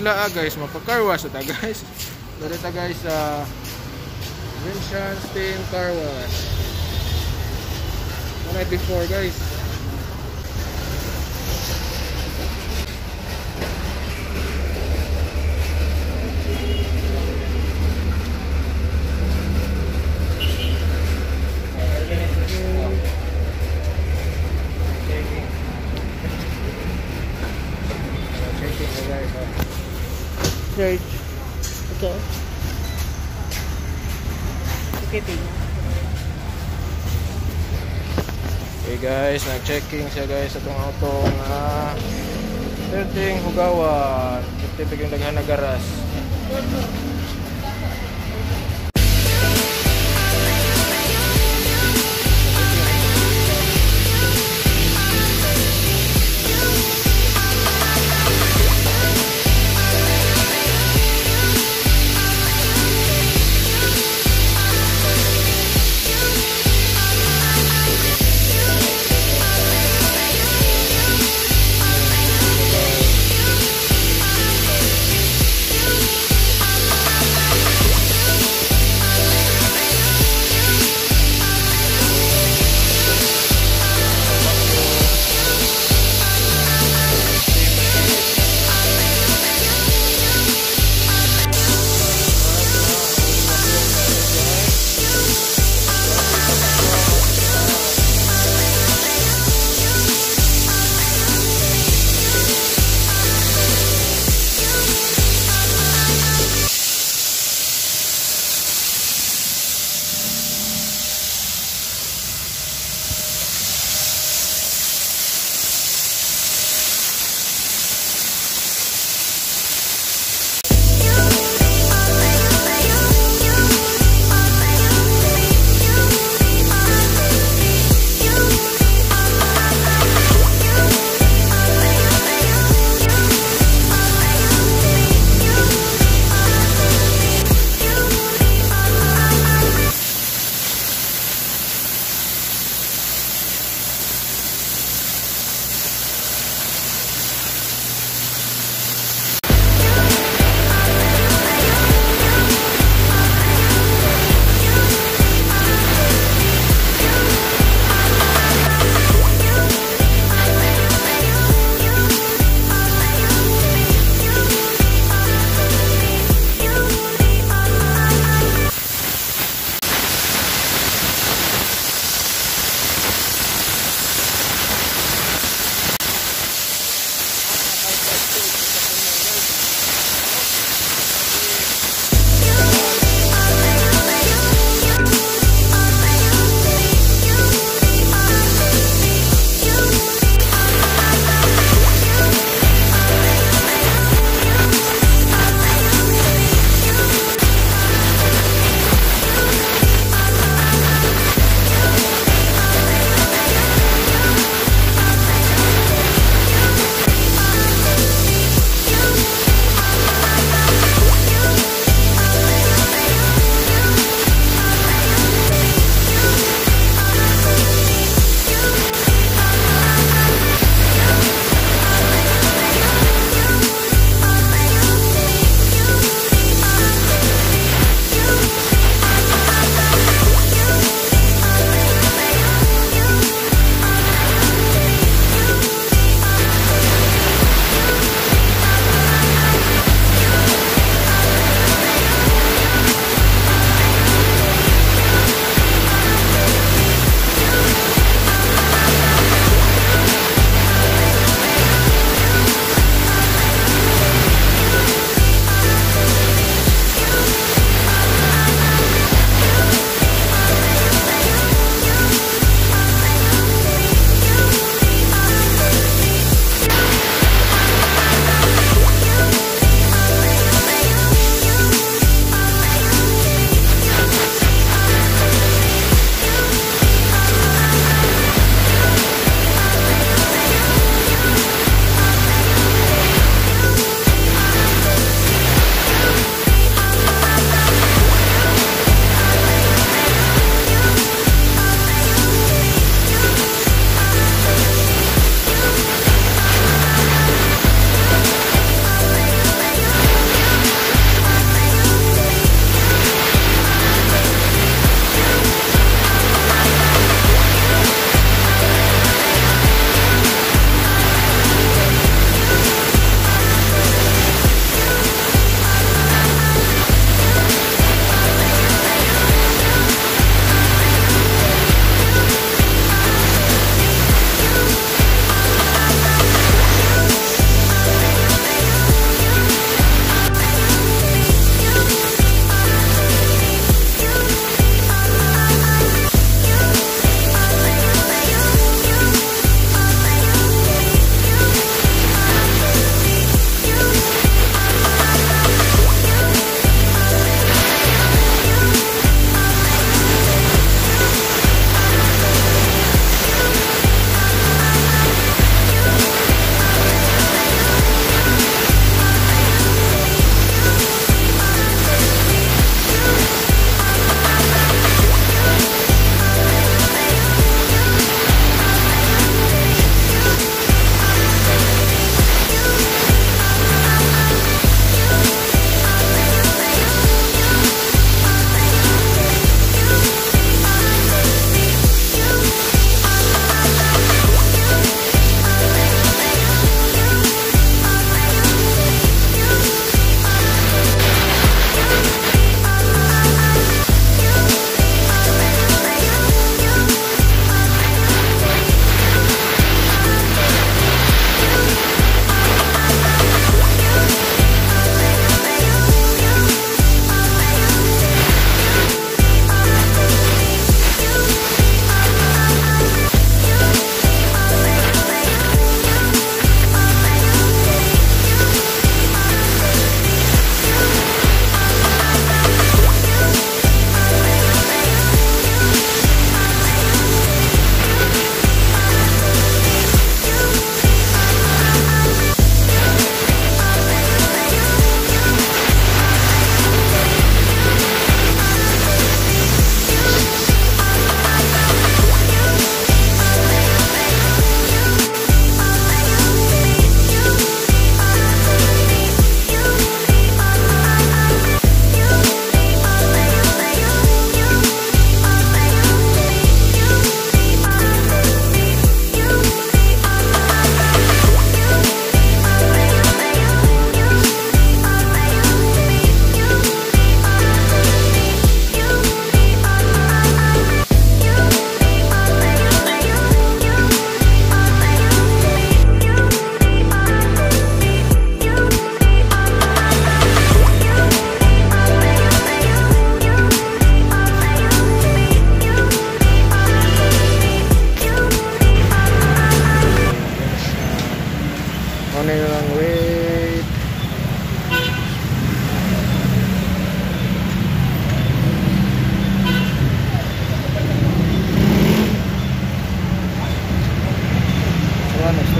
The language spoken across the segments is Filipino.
sige gilaa guys, mapaka-car wash ta guys. Dali ta guys sa Vincent Steam Car Wash. One night before guys. Checking na guys. oh. Search. Ito. Okay, tingnan. Okay guys, nag-checking siya guys itong auto na Perting Hugawan. Ito yung daghan na garas.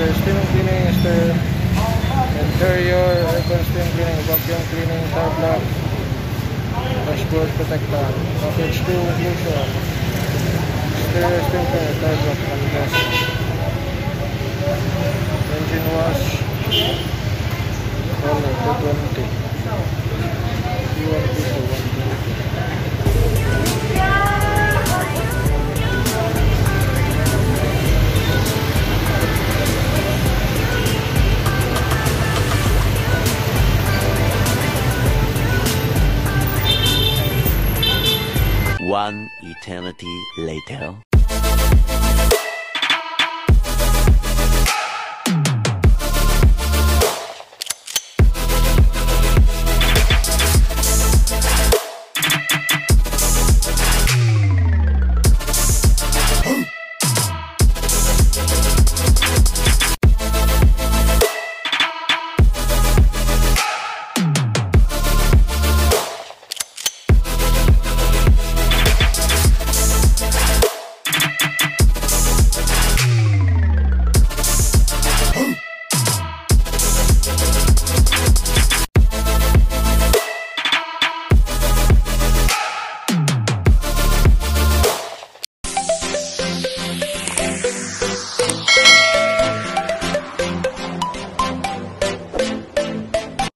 your steam cleaning, exterior, interior, aircon steam cleaning, vacuum cleaning, tire block, dashboard protector, package 2 inclusion, exterior steam cleaning, tire block, and gas. Engine wash, color 220, 220. One eternity later.